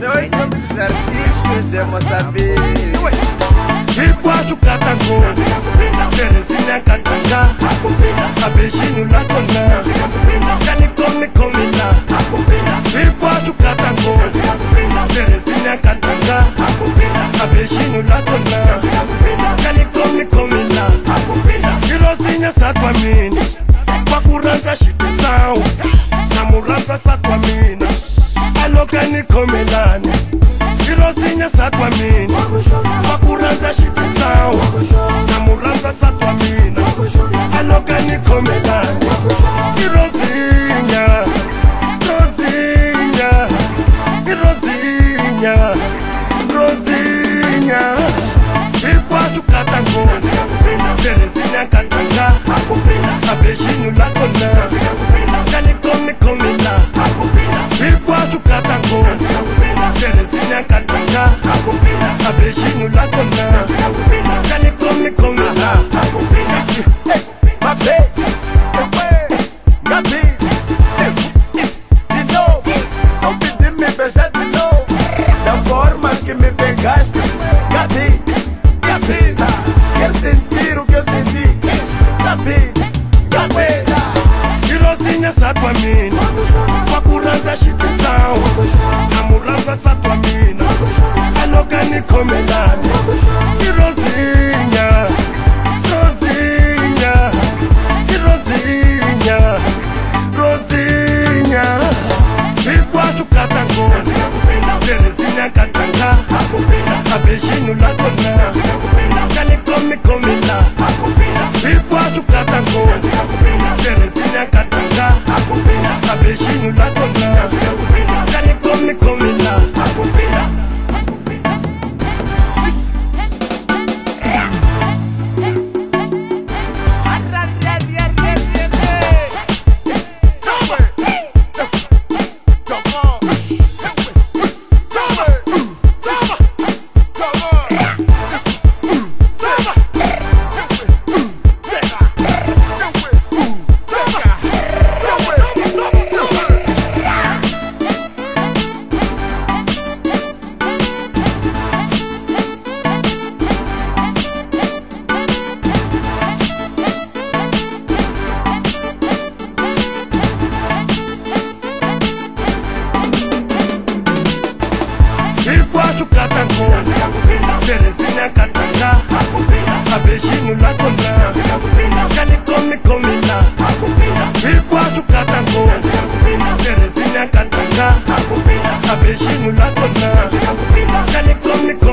Nós somos os artistas de Moçambique. Ikwaju katango Terezinha katanga Abejinho la kona Kani komi la Ikwaju katango Terezinha katanga Abejinho la kona Kani ku rhandza xitisawu na mu rhandza nsati wa mina. A loko ni khomelani xirosinya nsati wa mina. Va ku rhandza xitisawu na mu rhandza nsati wa mina. A loko ni khomelani xirosinya xirosinya xirosinya Abejinula kona Jani komi komila Bikwa tukata ko Teresina katanga Abejinula kona Jani komi komila Mafe de Da forma que me pegaste Gabi sa tua mina. Kwa kurhandza xitintsawa Na mu rhandza sa tua mina. A Rosinha Rosinha E Rosinha Rosinha Hinkwaswo ka ta kona Terezinha ka tanga A bexinho la me Ka ni khomi khomela Hinkwaswo ka ta kona Terezinha ka kupenda kabeshini la tona na kupenda kani komi komi tatangoni peresinakatanga abexinyu lakona kanikomikomila hinkwaswo katangoni peresinakatanga abexinyu lakona kanikomikomila